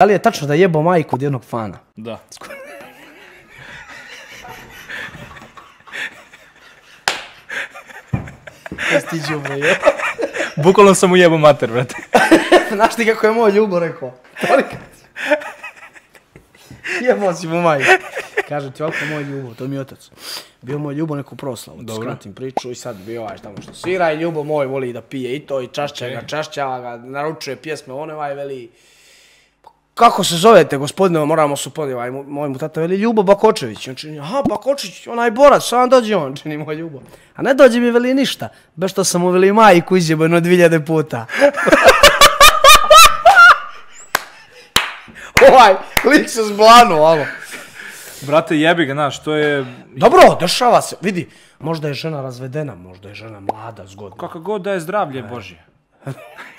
Da li je tačno da je jebo majku od jednog fana? Da. Jesi ti džubre, je? Bukvalno sam ujebo mater, brate. Znaš ti kako je moj ljubo rekao? Toliko. Jebo si mu majku. Kaže ti ovako moj ljubo, to mi je otac. Bio moj ljubo neku proslavu, da skratim priču i sad bio ovaj tamo što svira i ljubo moj voli da pije i to i čašća ga, čašća ga, naručuje pjesme, one ovaj veli kako se zovete, gospodine, moramo se podjevati, moj mu tata veli, Ljubo Bakočević. On čini, aha, Bakočić, onaj borac, sam dođe on, čini moj Ljubo. A ne dođe mi veli ništa, bez što sam mu veli majku izjebo jedno dviljade puta. ovaj, lik se zblanu, alo. Brate, jebi ga, znaš, to je... Dobro, dešava se, vidi, možda je žena razvedena, možda je žena mlada, zgodna. Kaka god da je zdravlje Božje.